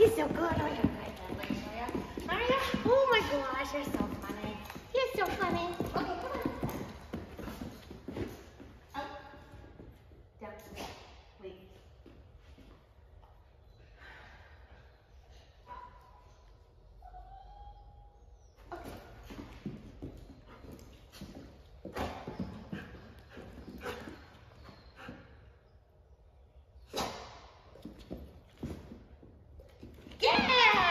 He's so good. Are you? Oh my gosh, you're so funny. You're so funny. Okay, come on. Up. Down. Wait. Okay. Yeah,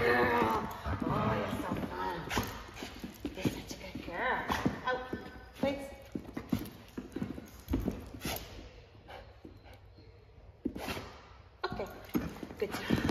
Oh, you're so fun. You're such a good girl. Oh. Okay, good job.